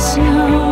pasión.